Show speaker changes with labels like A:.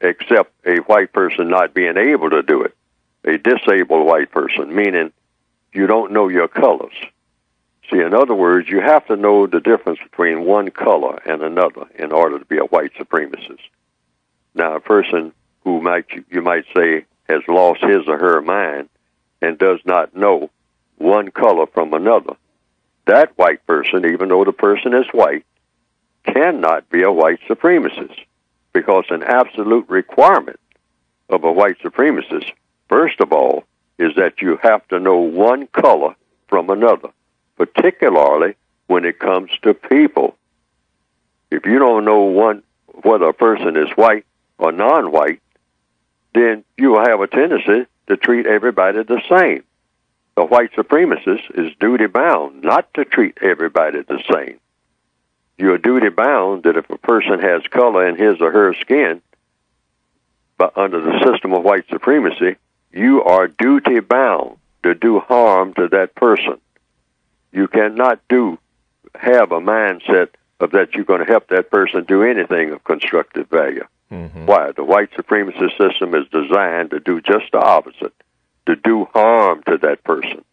A: except a white person not being able to do it. A disabled white person, meaning you don't know your colors. See, in other words, you have to know the difference between one color and another in order to be a white supremacist. Now, a person who might you might say has lost his or her mind and does not know one color from another, that white person, even though the person is white, cannot be a white supremacist because an absolute requirement of a white supremacist, first of all, is that you have to know one color from another, particularly when it comes to people. If you don't know one whether a person is white or non-white, then you will have a tendency to treat everybody the same. The white supremacist is duty bound not to treat everybody the same. You're duty bound that if a person has color in his or her skin, but under the system of white supremacy, you are duty bound to do harm to that person. You cannot do have a mindset of that you're going to help that person do anything of constructive value. Mm-hmm. Why? The white supremacist system is designed to do just the opposite, to do harm to that person.